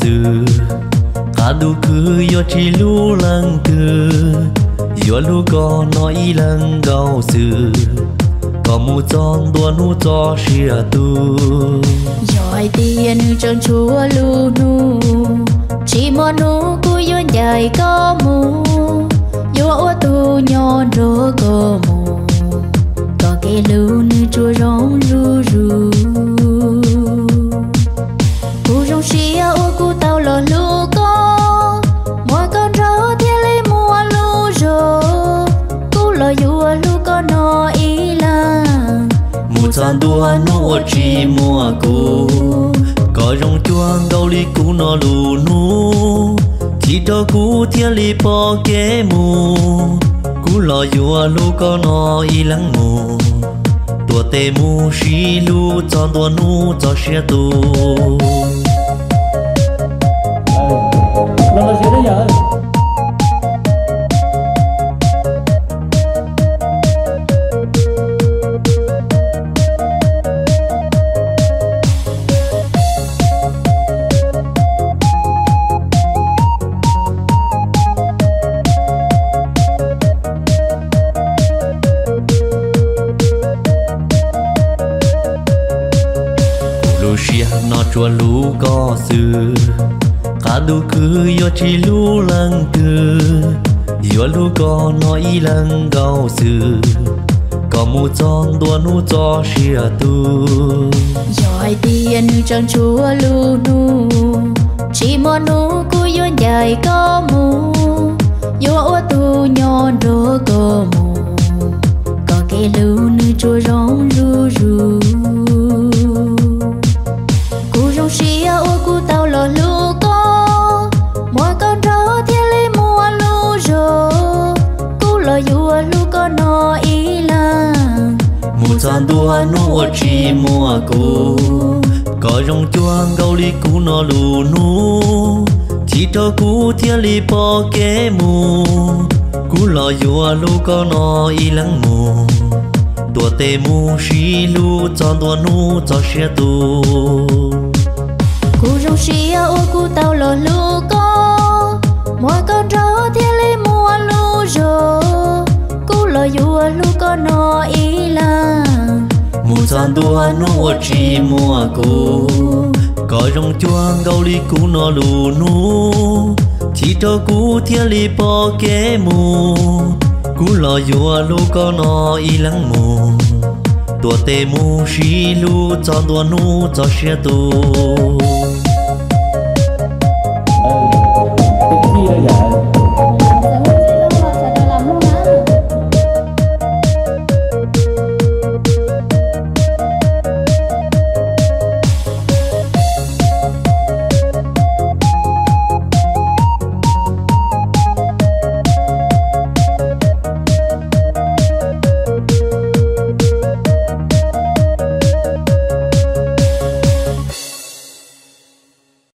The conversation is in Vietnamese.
sư cả đủ cứ yo chỉ lu lăng tư yo lu có y lăng gao sư có mu chọn đua nu cho xia tu giỏi tiền trơn chúa lu nu chỉ mò nu cu yo dài có mu yo tu nhon rô có chi chỉ mua cu có rong chuông đâu li cú nó lù nu chỉ cho cú thiên li po kế mu cú lo yo lu có nó y lăng mu tua tê mù xí lu chọn tua nu cho xe tu xia, nó chua lu có sư cả đu cứ yo chỉ lu lăng tư yo lu có y lăng gao sư có mu chọn đua nu cho xia tu giỏi tiền chẳng chua lu nu chỉ mò nu cu yo dài có mu yo tu nhỏ rô có mu có cái lu nu chua mu nua chi mua cu có rong chuang gấu li cu nó lù nu chỉ cho cu thiên li po kế mù. Cu lo yo lu có nó y lắng mu tua tê mù xí lu chọn tua nu cho xe tu cu rong xia ô cu tao lo lu có mu đua nu chi mua cô, có rong chuông gấu li cu nó lu nu chỉ cho cu thiên li po kế mù. Cu lo yo lu có nó y lăng mù. Tua tê mù xí lu cho đua nu cho xe tu